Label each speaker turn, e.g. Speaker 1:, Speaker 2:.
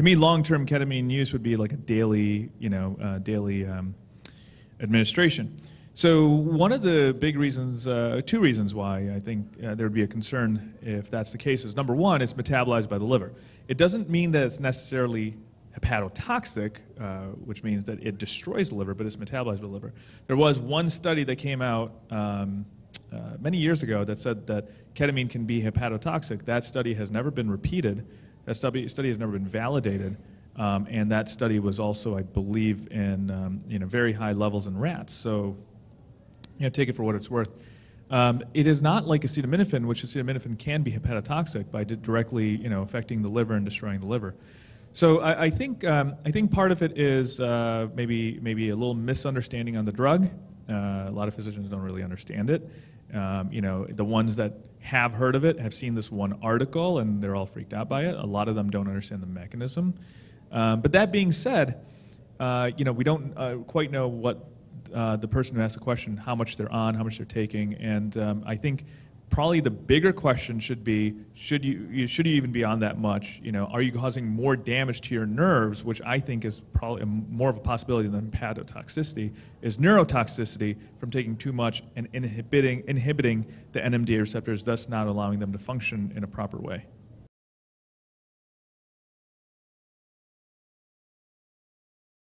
Speaker 1: to me, long-term ketamine use would be like a daily, you know, uh, daily um, administration. So one of the big reasons, uh, two reasons why I think uh, there would be a concern if that's the case is number one, it's metabolized by the liver. It doesn't mean that it's necessarily hepatotoxic, uh, which means that it destroys the liver, but it's metabolized by the liver. There was one study that came out um, uh, many years ago that said that ketamine can be hepatotoxic. That study has never been repeated. That study, has never been validated. Um, and that study was also, I believe, in um, you know, very high levels in rats. So you know, take it for what it's worth. Um, it is not like acetaminophen, which acetaminophen can be hepatotoxic by directly, you know, affecting the liver and destroying the liver. So I, I think um, I think part of it is uh, maybe maybe a little misunderstanding on the drug. Uh, a lot of physicians don't really understand it. Um, you know, the ones that have heard of it have seen this one article and they're all freaked out by it. A lot of them don't understand the mechanism. Um, but that being said, uh, you know, we don't uh, quite know what uh, the person who asked the question, how much they're on, how much they're taking, and um, I think probably the bigger question should be, should you, you, should you even be on that much? You know, are you causing more damage to your nerves, which I think is probably more of a possibility than hepatotoxicity, is neurotoxicity from taking too much and inhibiting, inhibiting the NMDA receptors, thus not allowing them to function in a proper way.